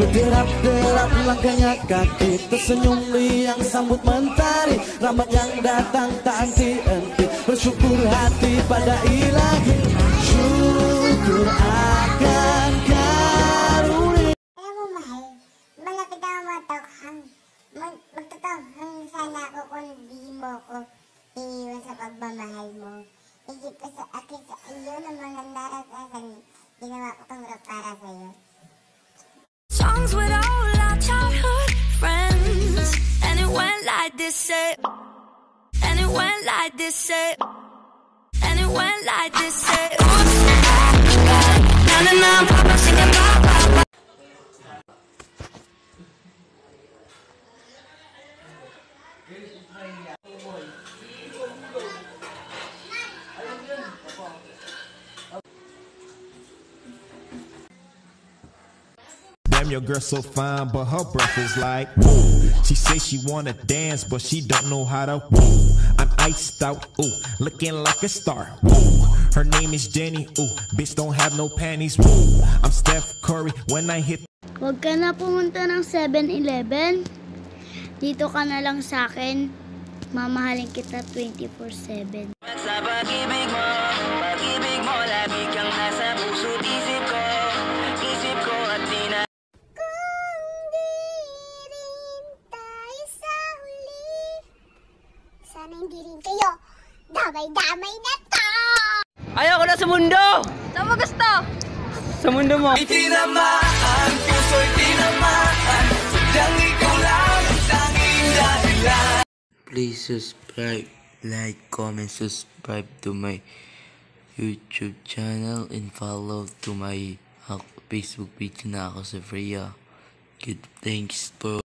Berderap-derap langkahnya kaki Tersenyum liang sambut mentari Rambat yang datang tak henti-henti Bersyukur hati pada ilahi Syukur akan karunia Alam mo, mahal, malapit ako mataghang. Mag magtataghang sana ako kung di mo ko iiwan sa pagmamahal mo. Isip ko sa akin sa iyo ng mga naranasan. Ginawa ko rap para sa'yo. Songs with all our childhood friends. And it went like this, say. And it went like this, say. And it went like this, say. Oops, na na na, papa singing ba. Damn, your girl so fine, but her breath is like woo. She say she wanna dance, but she don't know how to woo. I'm iced out, ooh, looking like a star. Woo. Her name is Jenny, ooh, bitch don't have no panties. Woo. I'm Steph Curry when I hit Huwag ka na pumunta ng 7-Eleven. Dito ka na lang sa akin. Mamahalin kita 24-7. Sana hindi rin kayo damay-damay na to! Ayoko na sa mundo! Saan mo gusto? Sa mundo mo. Tinamaan, puso'y tinamaan Sadyang ikaw lang ang tanging dahilan Please subscribe, like, comment, subscribe to my YouTube channel and follow to my uh, Facebook page na ako sa Freya. Good thanks po.